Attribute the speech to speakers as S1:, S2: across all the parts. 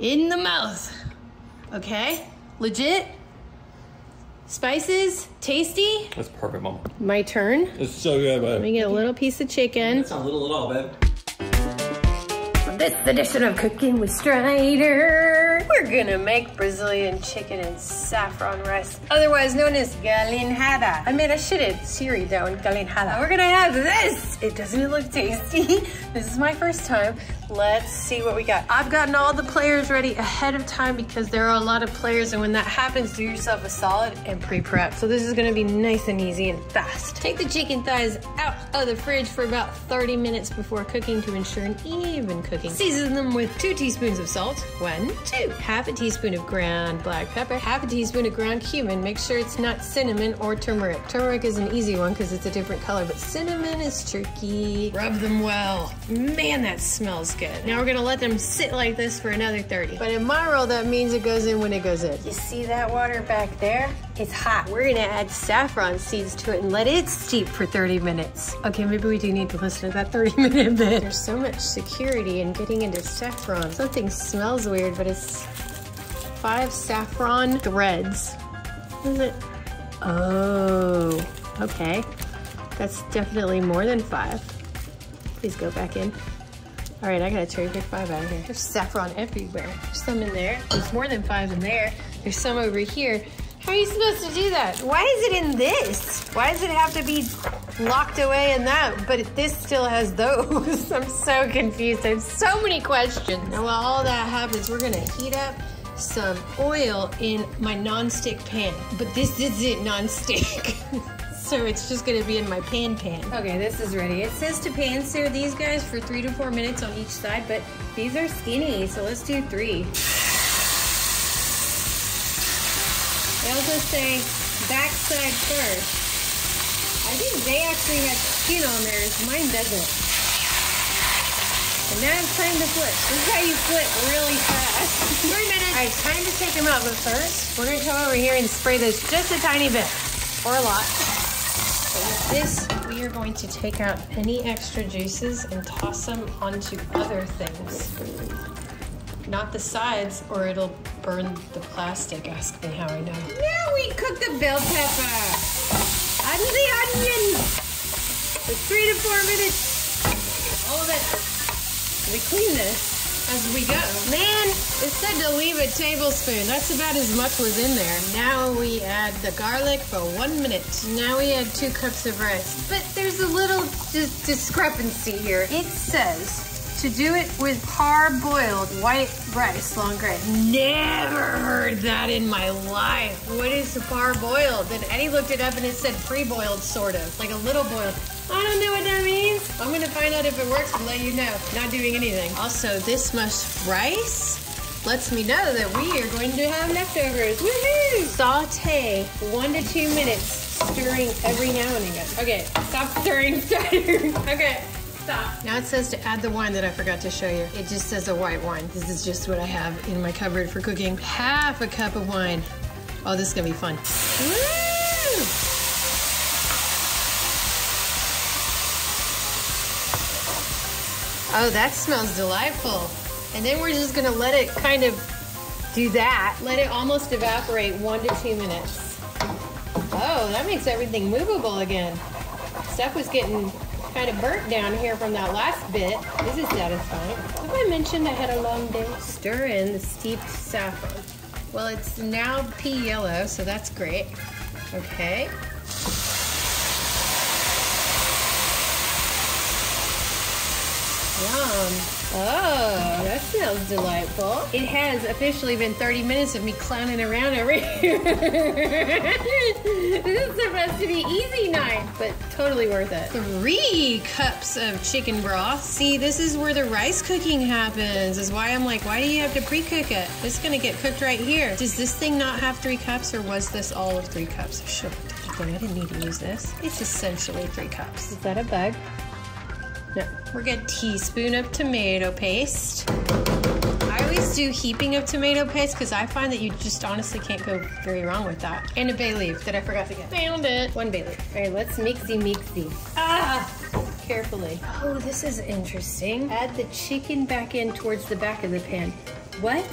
S1: In the mouth. Okay? Legit? Spices? Tasty?
S2: That's perfect, mom.
S1: My turn.
S2: It's so good,
S1: Let me get a little piece of chicken.
S2: That's not little at all, babe.
S1: This edition of Cooking with Stridor, we're gonna make Brazilian chicken and saffron rice, otherwise known as galinhada. I mean, I should have Siri down galinhada. We're gonna have this. It doesn't look tasty. This is my first time. Let's see what we got. I've gotten all the players ready ahead of time because there are a lot of players and when that happens, do yourself a solid and pre-prep. So this is gonna be nice and easy and fast. Take the chicken thighs out of the fridge for about 30 minutes before cooking to ensure an even cooking. Season them with two teaspoons of salt, one, two, half a teaspoon of ground black pepper, half a teaspoon of ground cumin. Make sure it's not cinnamon or turmeric. Turmeric is an easy one because it's a different color, but cinnamon is tricky. Rub them well. Man, that smells good. Now we're gonna let them sit like this for another 30. But in my world, that means it goes in when it goes in. You see that water back there? It's hot. We're gonna add saffron seeds to it and let it steep for 30 minutes. Okay, maybe we do need to listen to that 30 minute bit. There's so much security in getting into saffron. Something smells weird, but it's five saffron threads. Is it? Oh, okay. That's definitely more than five. Please go back in. All right, I gotta cherry pick five out of here. There's saffron everywhere. There's some in there. There's more than five in there. There's some over here. How are you supposed to do that? Why is it in this? Why does it have to be locked away in that, but this still has those? I'm so confused. I have so many questions. Now while all that happens, we're gonna heat up some oil in my non-stick pan. But this isn't non-stick. So it's just gonna be in my pan pan. Okay, this is ready. It says to pan sear these guys for three to four minutes on each side, but these are skinny, so let's do three. They also say backside first. They actually have skin on theirs, mine doesn't. And now it's time to flip. This is how you flip really fast. Three minutes. All right, time to take them out, but first, we're gonna come over here and spray this just a tiny bit, or a lot. With this, we are going to take out any extra juices and toss them onto other things. Not the sides, or it'll burn the plastic. Ask me how I know. Now we cook the bell pepper. Add the onion for four minutes. All of it. We clean this as we go. Man, it said to leave a tablespoon. That's about as much was in there. Now we add the garlic for one minute. Now we add two cups of rice. But there's a little dis discrepancy here. It says to do it with parboiled white rice long grain. Never heard that in my life. What is parboiled? And Eddie looked it up and it said pre-boiled sort of, like a little boiled. I don't know what that means. I'm gonna find out if it works and let you know. Not doing anything. Also, this much rice lets me know that we are going to have leftovers. Woohoo! Saute one to two minutes, stirring every now and again. Okay, stop stirring, Stridor. okay. Now it says to add the wine that I forgot to show you. It just says a white wine. This is just what I have in my cupboard for cooking. Half a cup of wine. Oh, this is gonna be fun. Woo! Oh, that smells delightful. And then we're just gonna let it kind of do that. Let it almost evaporate one to two minutes. Oh, that makes everything movable again. Stuff was getting kind of burnt down here from that last bit. This is satisfying. Have I mentioned I had a long day? Stir in the steeped saffron. Well, it's now pea yellow, so that's great. Okay. Yum. Oh, that smells delightful. It has officially been 30 minutes of me clowning around over here. this is supposed to be easy night, but totally worth it. Three cups of chicken broth. See, this is where the rice cooking happens, is why I'm like, why do you have to pre-cook it? It's gonna get cooked right here. Does this thing not have three cups, or was this all of three cups? I should have looked it. I didn't need to use this. It's essentially three cups. Is that a bug? No. We're gonna teaspoon of tomato paste. I always do heaping of tomato paste because I find that you just honestly can't go very wrong with that. And a bay leaf that I forgot to get. Found it. One bay leaf. All right, let's mixy mixy. Ah! carefully. Oh, this is interesting. Add the chicken back in towards the back of the pan. What?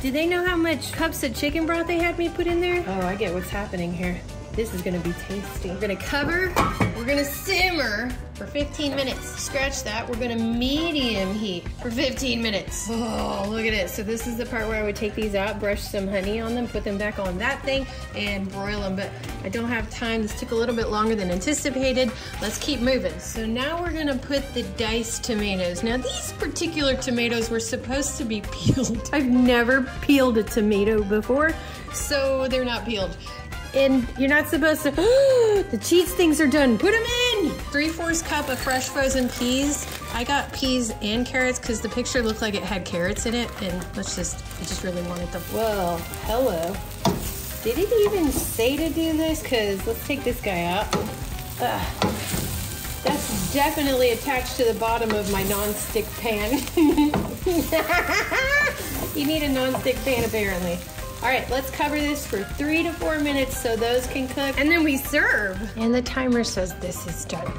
S1: Do they know how much cups of chicken broth they had me put in there? Oh, I get what's happening here. This is gonna be tasty. We're gonna cover, we're gonna simmer for 15 minutes. Scratch that, we're gonna medium heat for 15 minutes. Oh, look at it. So this is the part where I would take these out, brush some honey on them, put them back on that thing, and broil them, but I don't have time. This took a little bit longer than anticipated. Let's keep moving. So now we're gonna put the diced tomatoes. Now these particular tomatoes were supposed to be peeled. I've never peeled a tomato before, so they're not peeled and you're not supposed to, the cheese things are done. Put them in. Three fourths cup of fresh frozen peas. I got peas and carrots because the picture looked like it had carrots in it. And let's just, I just really wanted them. Well, hello. Did it even say to do this? Because let's take this guy out. Ugh. That's definitely attached to the bottom of my non-stick pan. you need a non-stick pan apparently. All right, let's cover this for three to four minutes so those can cook, and then we serve. And the timer says this is done.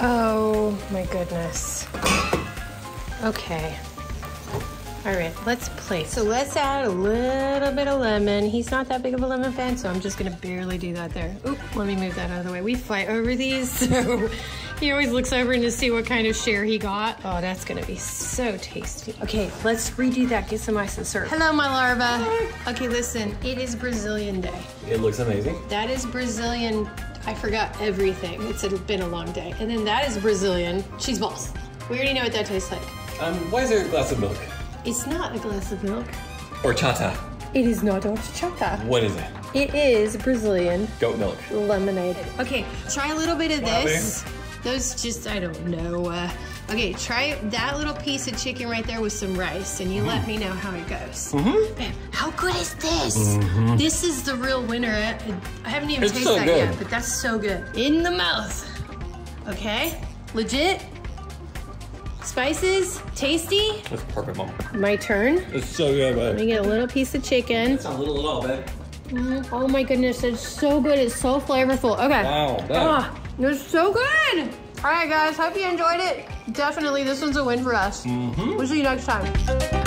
S1: Oh my goodness. Okay. All right, let's plate. So let's add a little bit of lemon. He's not that big of a lemon fan, so I'm just gonna barely do that there. Oop, let me move that out of the way. We fight over these, so he always looks over and to see what kind of share he got. Oh, that's gonna be so tasty. Okay, let's redo that, get some ice and serve. Hello, my larva. Okay, listen, it is Brazilian day.
S2: It looks amazing.
S1: That is Brazilian, I forgot everything. It's been a long day. And then that is Brazilian cheese balls. We already know what that tastes like.
S2: Um, why is there a glass of milk?
S1: It's not a glass of milk.
S2: Horchata.
S1: It is not horchata.
S2: What is it?
S1: It is Brazilian
S2: Goat milk.
S1: lemonade. Okay, try a little bit of this. Those just, I don't know. Uh, okay, try that little piece of chicken right there with some rice, and you let me know how it goes.
S2: Mm-hmm.
S1: Man, how good is this? This is the real winner. I, I haven't even
S2: It's
S1: tasted
S2: so
S1: that
S2: good.
S1: yet, but that's so good. In the mouth. Okay, legit. Spices, tasty.
S2: That's perfect, mom.
S1: My turn.
S2: It's so good, babe.
S1: Let me get a little piece of chicken.
S2: It's not little all, babe.
S1: Mm, oh my goodness, it's so good. It's so flavorful. Okay.
S2: Wow.
S1: Ah, it's so good. All right, guys. Hope you enjoyed it. Definitely, this one's a win for us.
S2: Mm-hmm.
S1: We'll see you next time.